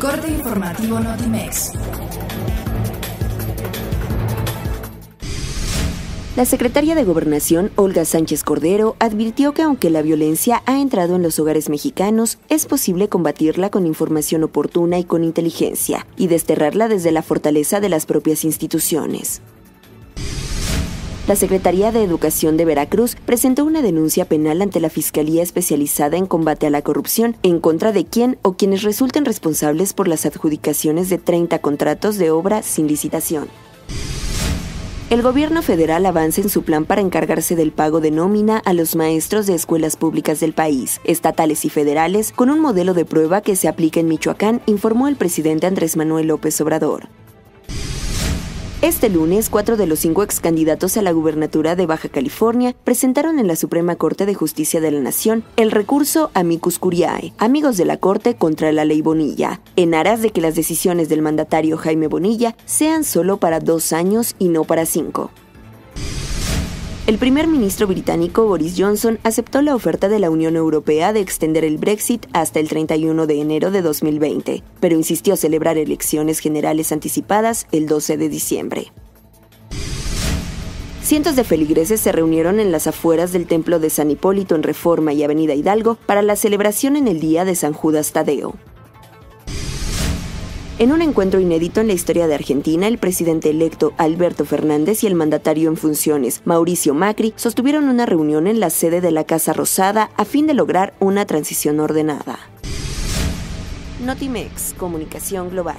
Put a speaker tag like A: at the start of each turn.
A: corte informativo Notimex.
B: La secretaria de Gobernación, Olga Sánchez Cordero, advirtió que aunque la violencia ha entrado en los hogares mexicanos, es posible combatirla con información oportuna y con inteligencia, y desterrarla desde la fortaleza de las propias instituciones. La Secretaría de Educación de Veracruz presentó una denuncia penal ante la Fiscalía Especializada en Combate a la Corrupción en contra de quien o quienes resulten responsables por las adjudicaciones de 30 contratos de obra sin licitación el gobierno federal avanza en su plan para encargarse del pago de nómina a los maestros de escuelas públicas del país, estatales y federales, con un modelo de prueba que se aplica en Michoacán, informó el presidente Andrés Manuel López Obrador. Este lunes, cuatro de los cinco ex candidatos a la gubernatura de Baja California presentaron en la Suprema Corte de Justicia de la Nación el recurso Amicus Curiae, amigos de la Corte contra la ley Bonilla, en aras de que las decisiones del mandatario Jaime Bonilla sean solo para dos años y no para cinco. El primer ministro británico Boris Johnson aceptó la oferta de la Unión Europea de extender el Brexit hasta el 31 de enero de 2020, pero insistió celebrar elecciones generales anticipadas el 12 de diciembre. Cientos de feligreses se reunieron en las afueras del templo de San Hipólito en Reforma y Avenida Hidalgo para la celebración en el día de San Judas Tadeo. En un encuentro inédito en la historia de Argentina, el presidente electo Alberto Fernández y el mandatario en funciones, Mauricio Macri, sostuvieron una reunión en la sede de la Casa Rosada a fin de lograr una transición ordenada. Notimex, Comunicación Global.